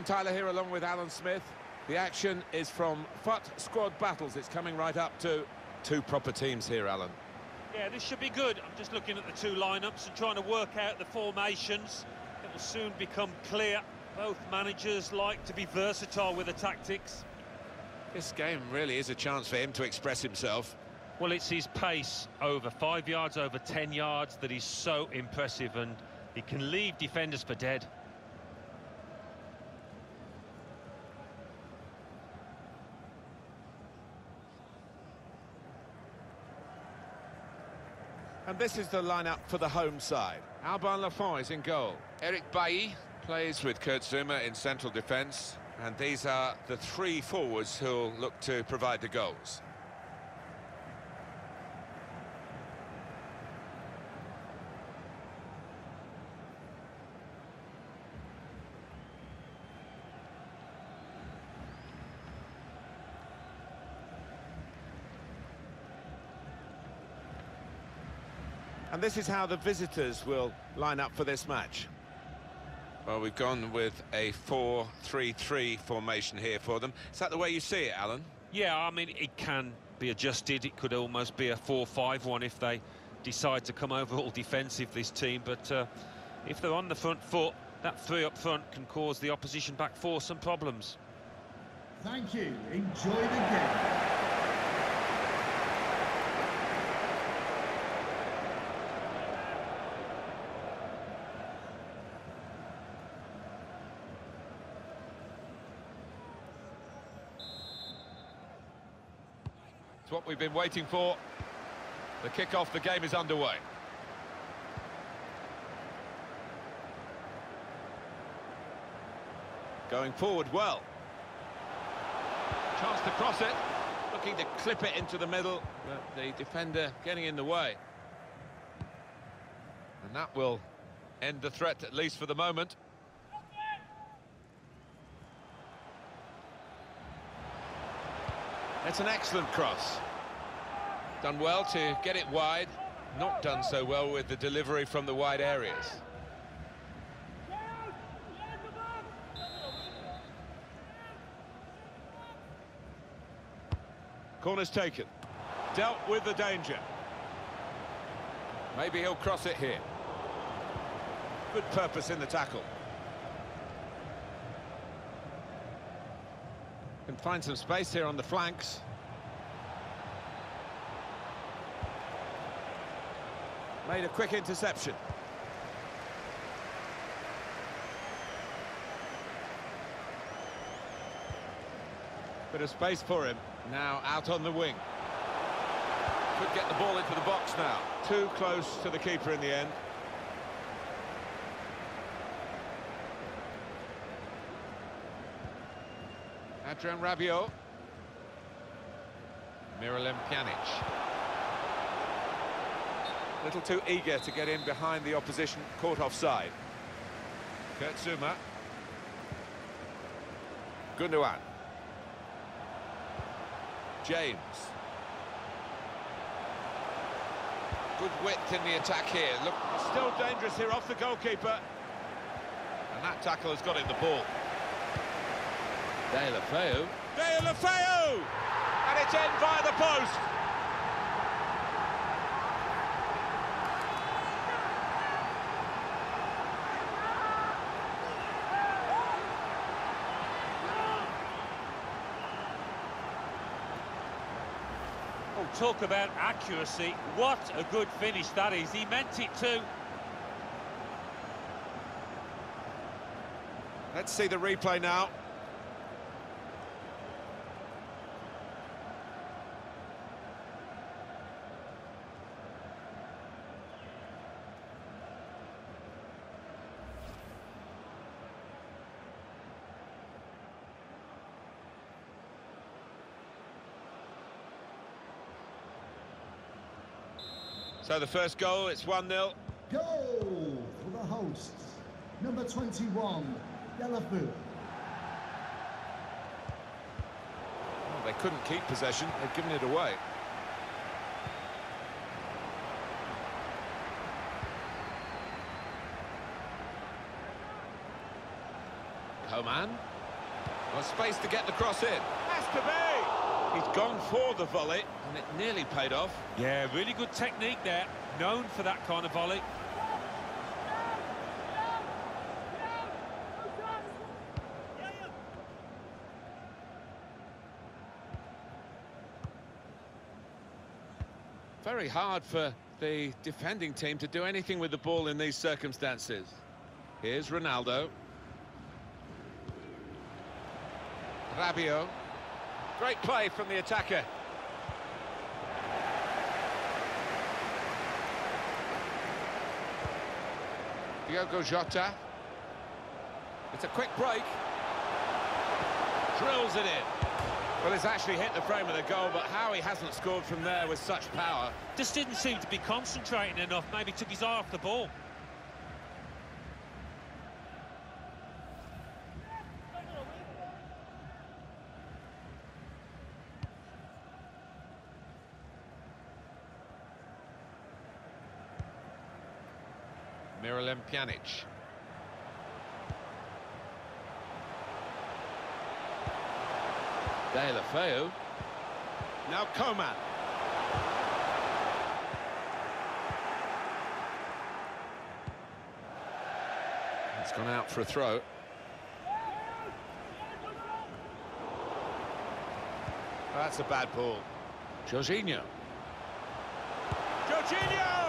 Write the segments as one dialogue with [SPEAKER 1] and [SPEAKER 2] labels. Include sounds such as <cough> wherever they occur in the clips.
[SPEAKER 1] Tyler here along with Alan Smith. The action is from FUT Squad Battles. It's coming right up to two proper teams here, Alan.
[SPEAKER 2] Yeah, this should be good. I'm just looking at the two lineups and trying to work out the formations. It will soon become clear. Both managers like to be versatile with the tactics.
[SPEAKER 1] This game really is a chance for him to express himself.
[SPEAKER 2] Well, it's his pace over five yards, over 10 yards that is so impressive and he can leave defenders for dead.
[SPEAKER 1] This is the lineup for the home side. Alban Lafont is in goal. Eric Bailly plays with Kurt Zouma in central defence. And these are the three forwards who'll look to provide the goals. And this is how the visitors will line up for this match. Well, we've gone with a 4-3-3 formation here for them. Is that the way you see it, Alan?
[SPEAKER 2] Yeah, I mean, it can be adjusted. It could almost be a 4-5-1 if they decide to come over all defensive, this team. But uh, if they're on the front foot, that three up front can cause the opposition back four some problems.
[SPEAKER 3] Thank you. Enjoy the game.
[SPEAKER 1] We've been waiting for. The kick-off, the game is underway. Going forward well. Chance to cross it. Looking to clip it into the middle, but the defender getting in the way. And that will end the threat, at least for the moment. It's an excellent cross. Done well to get it wide, not done so well with the delivery from the wide areas. Corner's taken. Dealt with the danger. Maybe he'll cross it here. Good purpose in the tackle. Can find some space here on the flanks. Made a quick interception. Bit of space for him. Now out on the wing. Could get the ball into the box now. Too close to the keeper in the end. Adrien Rabiot. Miralem Pjanic. A little too eager to get in behind the opposition, caught offside. Kurt Zouma. Gundogan. James. Good width in the attack here. Look, still dangerous here off the goalkeeper. And that tackle has got him the ball.
[SPEAKER 4] Deulofeu.
[SPEAKER 1] Deulofeu! And it's in via the post.
[SPEAKER 2] Oh, talk about accuracy. What a good finish that is. He meant it too.
[SPEAKER 1] Let's see the replay now. So the first goal, it's 1-0.
[SPEAKER 3] Goal for the hosts. Number 21, Deulofeu.
[SPEAKER 1] Well, they couldn't keep possession, they've given it away. Coman. Coman. Well, space to get the cross in. Has to be! He's gone for the volley, and it nearly paid off.
[SPEAKER 2] Yeah, really good technique there. Known for that kind of volley.
[SPEAKER 1] Very hard for the defending team to do anything with the ball in these circumstances. Here's Ronaldo. Rabiot. Great play from the attacker. Diogo Jota. It's a quick break. Drills it in. Well, it's actually hit the frame of the goal, but how he hasn't scored from there with such power.
[SPEAKER 2] Just didn't seem to be concentrating enough. Maybe took his eye off the ball.
[SPEAKER 1] Pjanic. Deulofeu. Now Coman. It's gone out for a throw. That's a bad ball. Jorginho. Jorginho!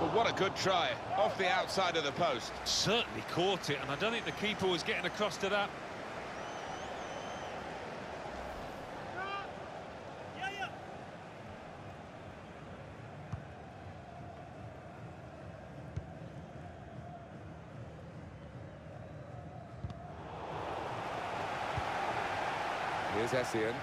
[SPEAKER 1] Well, what a good try. Off the outside of the post.
[SPEAKER 2] Certainly caught it, and I don't think the keeper was getting across to that.
[SPEAKER 1] Here's Essien.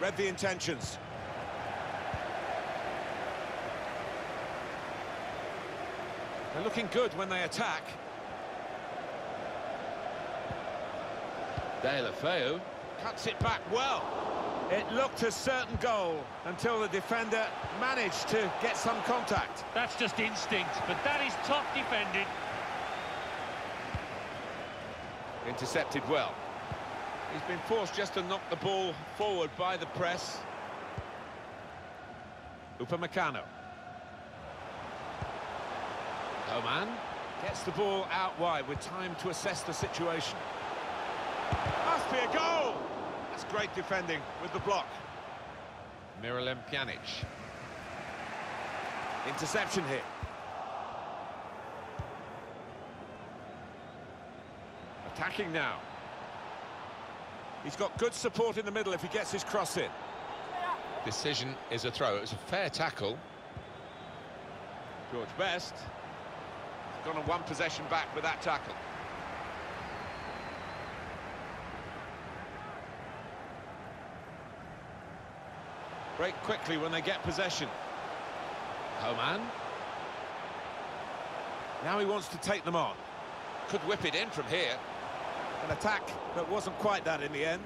[SPEAKER 1] Read the intentions. They're looking good when they attack. Deulofeu cuts it back well. It looked a certain goal until the defender managed to get some contact.
[SPEAKER 2] That's just instinct, but that is top defending.
[SPEAKER 1] Intercepted well. He's been forced just to knock the ball forward by the press. Upamecano. Oh, Coman gets the ball out wide with time to assess the situation. Must be a goal! That's great defending with the block. Miralem Pjanic. Interception here. Attacking now. He's got good support in the middle if he gets his cross in. Decision is a throw. It was a fair tackle. George Best. Gone on one possession back with that tackle. Break quickly when they get possession. Coman. Now he wants to take them on. Could whip it in from here. An attack that wasn't quite that in the end.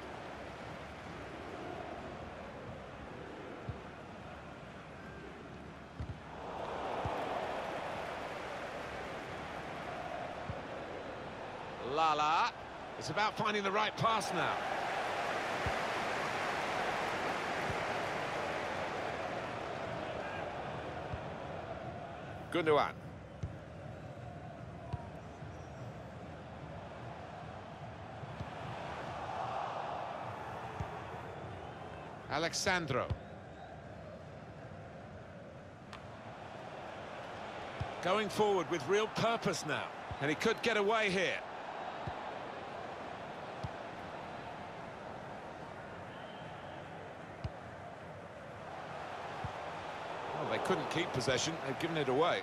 [SPEAKER 1] Lala. It's about finding the right pass now. Gundogan. Alex Sandro. Going forward with real purpose now. And he could get away here. Couldn't keep possession. They've given it away.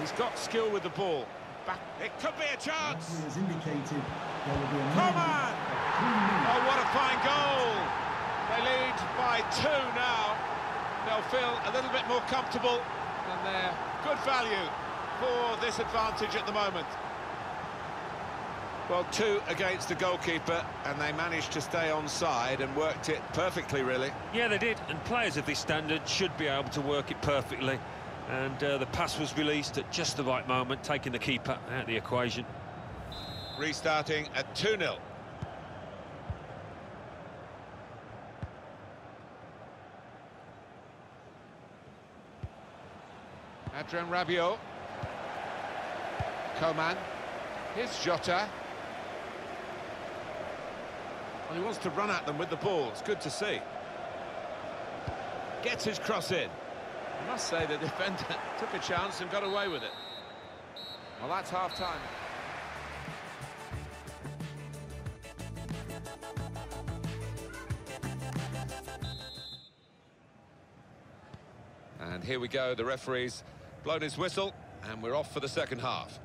[SPEAKER 1] He's got skill with the ball. Back. It could be a chance.
[SPEAKER 3] Has indicated there will be a
[SPEAKER 1] Come on!
[SPEAKER 3] of three minutes.
[SPEAKER 1] Oh, what a fine goal! They lead by two now. They'll feel a little bit more comfortable, and they're good value for this advantage at the moment. Well, two against the goalkeeper, and they managed to stay onside and worked it perfectly, really.
[SPEAKER 2] Yeah, they did, and players of this standard should be able to work it perfectly. And uh, the pass was released at just the right moment, taking the keeper out of the equation.
[SPEAKER 1] Restarting at 2-0. Adrien Rabiot. Coman. Here's Jota. He wants to run at them with the ball. It's good to see. Gets his cross in. I must say the defender <laughs> took a chance and got away with it. Well, that's half-time. And here we go, the referee's blown his whistle, and we're off for the second half.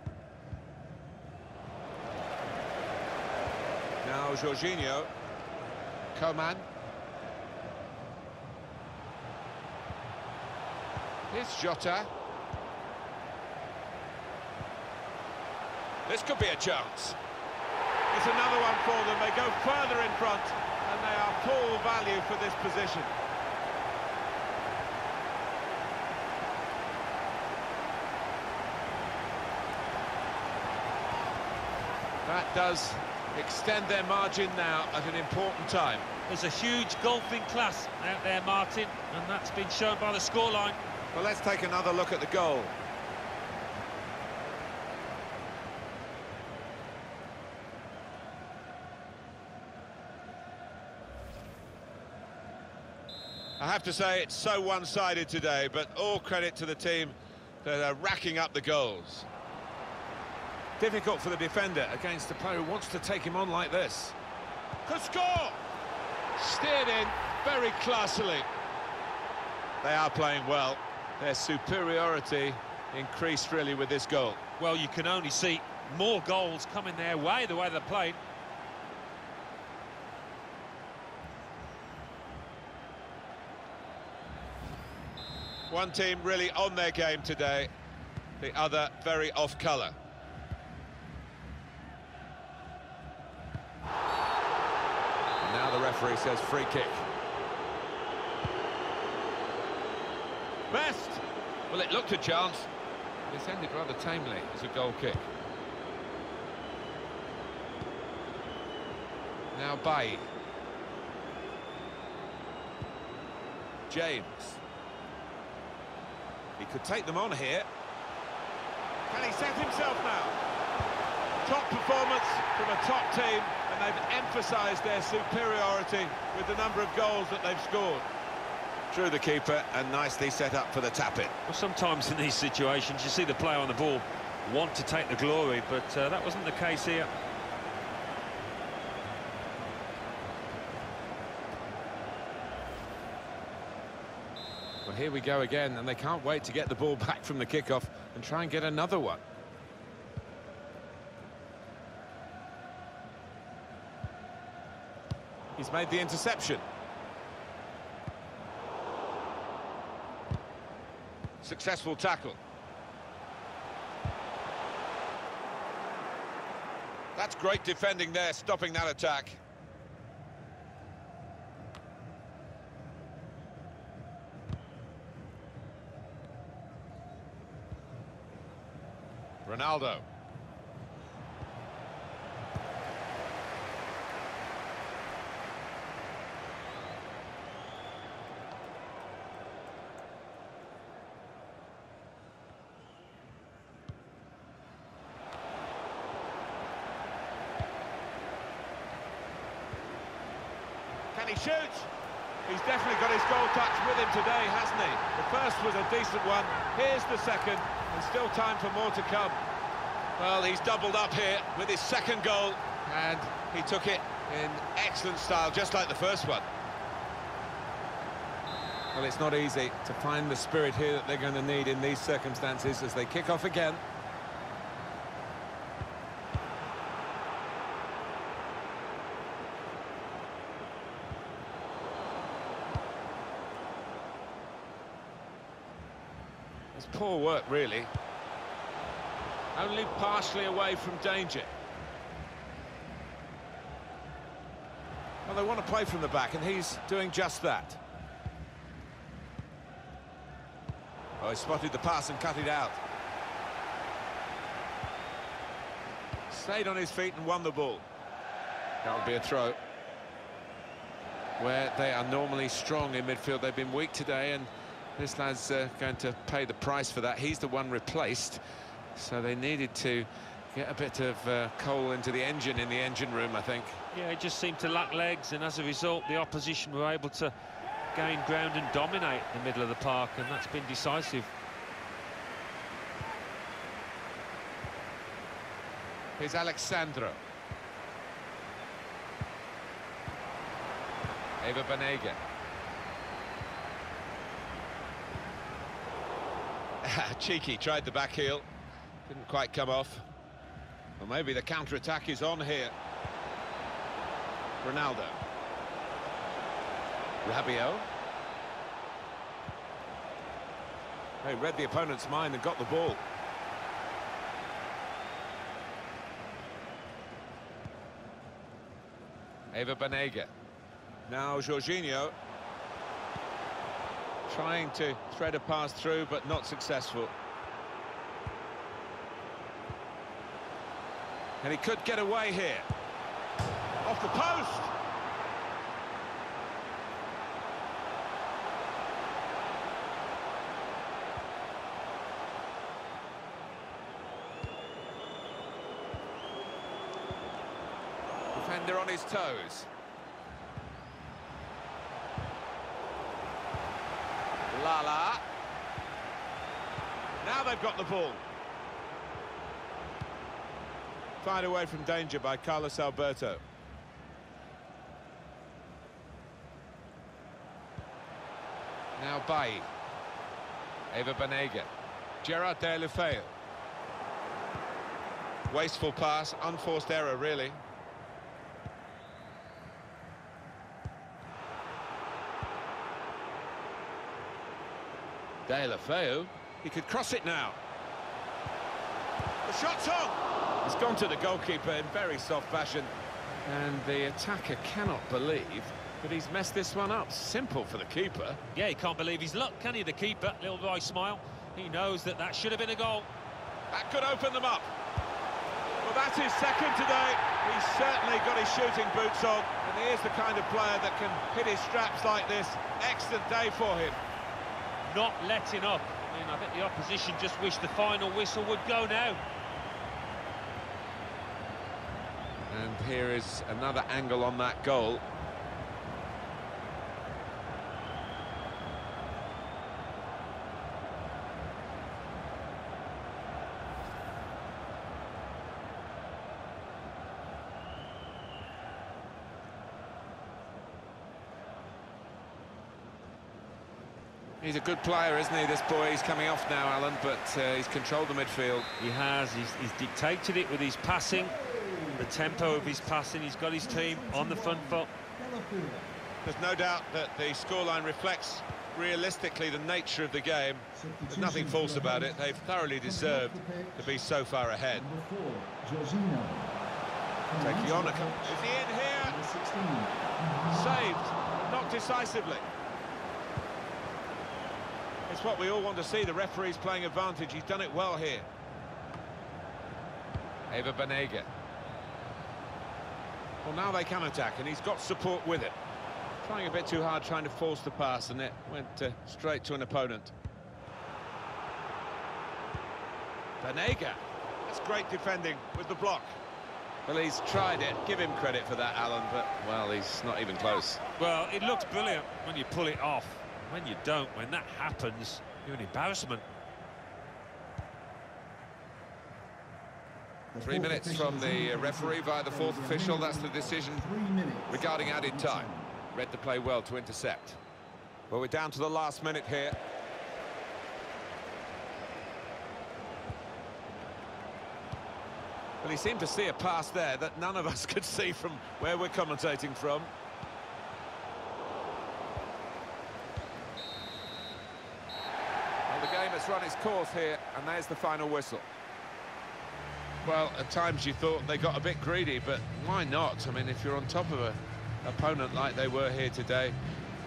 [SPEAKER 1] Now Jorginho. Coman. Here's Jota. This could be a chance. It's another one for them. They go further in front, and they are full value for this position. That does extend their margin now at an important time.
[SPEAKER 2] There's a huge golfing class out there, Martin, and that's been shown by the scoreline.
[SPEAKER 1] Well, let's take another look at the goal. I have to say it's so one-sided today, but all credit to the team that are racking up the goals. Difficult for the defender against a player who wants to take him on like this. Could score! Steered in very classily. They are playing well. Their superiority increased really with this goal.
[SPEAKER 2] Well, you can only see more goals coming their way, the way they played.
[SPEAKER 1] One team really on their game today, the other very off The referee says free kick. Best! Well, it looked a chance. This ended rather tamely as a goal kick. Now Bailly. James. He could take them on here. Can he set himself now? Top performance from a top team, they've emphasised their superiority with the number of goals that they've scored. Through the keeper and nicely set up for the tap-in.
[SPEAKER 2] Well, sometimes in these situations, you see the player on the ball want to take the glory, but uh, that wasn't the case here.
[SPEAKER 1] Well, here we go again, and they can't wait to get the ball <laughs> back from the kickoff and try and get another one. He's made the interception. Successful tackle. That's great defending there, stopping that attack. Ronaldo. Can he shoot? He's definitely got his goal touch with him today, hasn't he? The first was a decent one. Here's the second, and still time for more to come. Well, he's doubled up here with his second goal, and he took it in excellent style, just like the first one. Well, it's not easy to find the spirit here that they're going to need in these circumstances as they kick off again. It's poor work, really. Only partially away from danger. Well, they want to play from the back, and he's doing just that. Oh, he spotted the pass and cut it out. Stayed on his feet and won the ball. That would be a throw. Where they are normally strong in midfield, they've been weak today, and this lad's uh, going to pay the price for that. He's the one replaced, so they needed to get a bit of uh, coal into the engine in the engine room, I think.
[SPEAKER 2] Yeah, it just seemed to lack legs, and as a result, the opposition were able to gain ground and dominate the middle of the park, and that's been decisive.
[SPEAKER 1] Here's Alex Sandro. Ever Banega. <laughs> Cheeky tried the back heel, didn't quite come off. Well, maybe the counter-attack is on here. Ronaldo. Rabiot. He read the opponent's mind and got the ball. Ever Banega. Now Jorginho. Trying to thread a pass through, but not successful. And he could get away here. Off the post! Defender on his toes. Lala. Now they've got the ball. Fired away from danger by Carlos Alberto. Now Bailly. Ever Banega. Gerard Deulofeu. Wasteful pass, unforced error, really. Deulofeu. He could cross it now. The shot's on! It's gone to the goalkeeper in very soft fashion. And the attacker cannot believe that he's messed this one up. Simple for the keeper.
[SPEAKER 2] Yeah, he can't believe his luck, can he, the keeper? Little dry smile. He knows that that should have been a goal.
[SPEAKER 1] That could open them up. Well, that's his second today. He's certainly got his shooting boots on. And he is the kind of player that can hit his straps like this. Excellent day for him.
[SPEAKER 2] Not letting up. I mean, I think the opposition just wish the final whistle would go now.
[SPEAKER 1] And here is another angle on that goal. He's a good player, isn't he, this boy? He's coming off now, Alan, but uh, he's controlled the midfield.
[SPEAKER 2] He has. He's, he's dictated it with his passing, the tempo of his passing. He's got his team on the front foot.
[SPEAKER 1] There's no doubt that the scoreline reflects realistically the nature of the game. There's nothing false about it. They've thoroughly deserved to be so far ahead. Tekionaka. Is he in here? Saved. Not decisively. It's what we all want to see. The referee's playing advantage. He's done it well here. Ever Banega. Well, now they can attack, and he's got support with it. Trying a bit too hard, trying to force the pass, and it went uh, straight to an opponent. Banega. That's great defending with the block. Well, he's tried it. Give him credit for that, Alan, but, well, he's not even close.
[SPEAKER 2] Well, it looks brilliant when you pull it off. When you don't, when that happens, you're an embarrassment.
[SPEAKER 1] Three minutes from the uh, referee via the fourth official. That's the decision regarding added time. Read the play well to intercept. Well, we're down to the last minute here. Well, he seemed to see a pass there that none of us <laughs> could see from where we're commentating from. Well, has run its course here, and there's the final whistle. Well, at times you thought they got a bit greedy, but why not? I mean, if you're on top of an opponent like they were here today,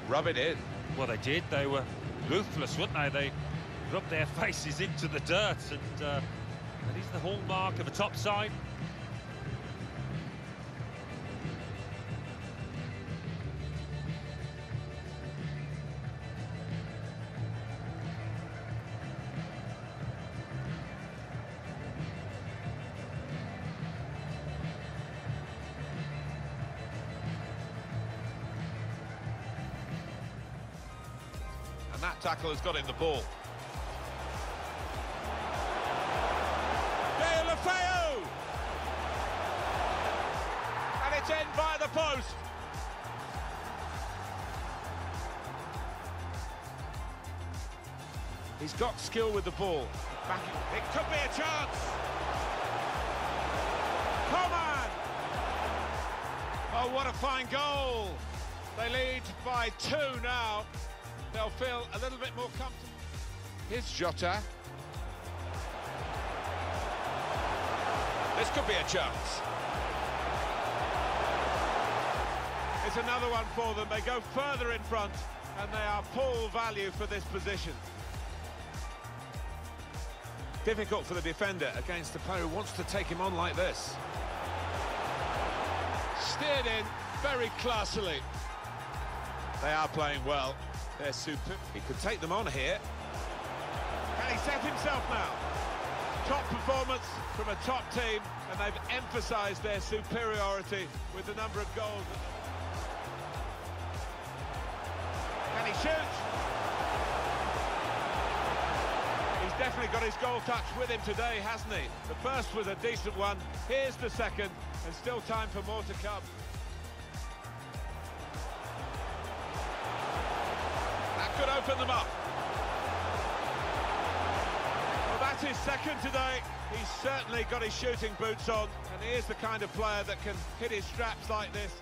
[SPEAKER 1] rub it in.
[SPEAKER 2] Well, they did. They were ruthless, weren't they? They rubbed their <laughs> faces into the dirt, and uh, that is the hallmark of a top side.
[SPEAKER 1] That tackle has got him the ball. Deulofeu! And it's in by the post. He's got skill with the ball. Back, it could be a chance. Coman! Oh, what a fine goal. They lead by two now. They'll feel a little bit more comfortable. Here's Jota. This could be a chance. It's another one for them. They go further in front and they are full value for this position. Difficult for the defender against the player who wants to take him on like this. Steered in very classily. They are playing well. They're super. He could take them on here. Can he set himself now? Top performance from a top team, and they've emphasised their superiority with the number of goals. Can he shoot? He's definitely got his goal touch with him today, hasn't he? The first was a decent one. Here's the second, and still time for more to come. Open them up. Well, that's his second today. He's certainly got his shooting boots on, and he is the kind of player that can hit his straps like this.